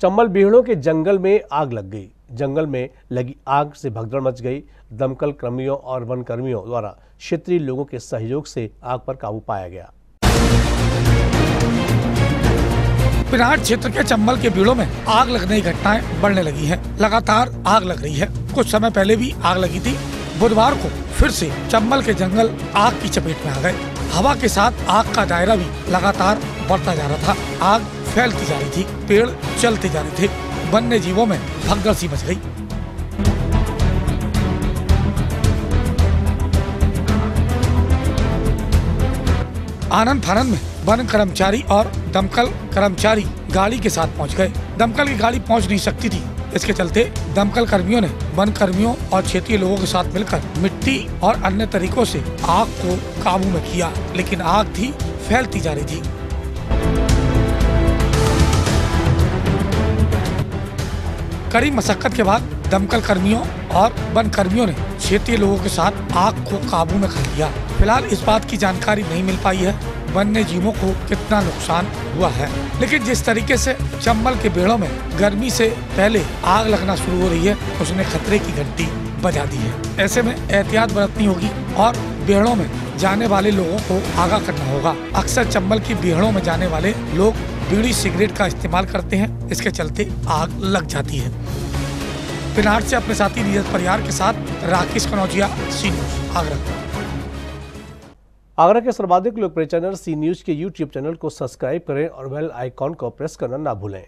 चंबल बिहड़ों के जंगल में आग लग गई। जंगल में लगी आग से भगदड़ मच गई। दमकल कर्मियों और वन कर्मियों द्वारा क्षेत्रीय लोगों के सहयोग से आग पर काबू पाया गया। पिनाट क्षेत्र के चंबल के बीड़ों में आग लगने की घटनाएँ बढ़ने लगी हैं। लगातार आग लग रही है। कुछ समय पहले भी आग लगी थी। बुधवार को फिर से चंबल के जंगल आग की चपेट में आ गए। हवा के साथ आग का दायरा भी लगातार बढ़ता जा रहा था। आग फैलती जा रही थी, पेड़ चलते जा रहे थे, वन्य जीवों में भगदड़ सी मच गई। आनंद फानंद में वन कर्मचारी और दमकल कर्मचारी गाड़ी के साथ पहुँच गए। दमकल की गाड़ी पहुँच नहीं सकती थी। इसके चलते दमकल कर्मियों ने वन कर्मियों और क्षेत्रीय लोगों के साथ मिलकर मिट्टी और अन्य तरीकों से आग को काबू में किया, लेकिन आग थी, फैलती जा रही थी। कड़ी मशक्कत के बाद दमकल कर्मियों और वन कर्मियों ने क्षेत्रीय लोगों के साथ आग को काबू में कर लिया। फ़िलहाल इस बात की जानकारी नहीं मिल पाई है, वन्य जीवों को कितना नुकसान हुआ है। लेकिन जिस तरीके से चंबल के बेड़ों में गर्मी से पहले आग लगना शुरू हो रही है, उसने खतरे की घंटी बजा दी है। ऐसे में एहतियात बरतनी होगी और बेड़ों में जाने वाले लोगों को आगाह करना होगा। अक्सर चंबल की बेड़ों में जाने वाले लोग बीड़ी सिगरेट का इस्तेमाल करते हैं, इसके चलते आग लग जाती है। पिनाट से अपने साथी नीरज परिहार के साथ राकेश कनौजिया सी न्यूज़ आगरा। आगरा के सर्वाधिक लोकप्रिय चैनल सी न्यूज़ के यूट्यूब चैनल को सब्सक्राइब करें और बेल आइकॉन को प्रेस करना ना भूलें।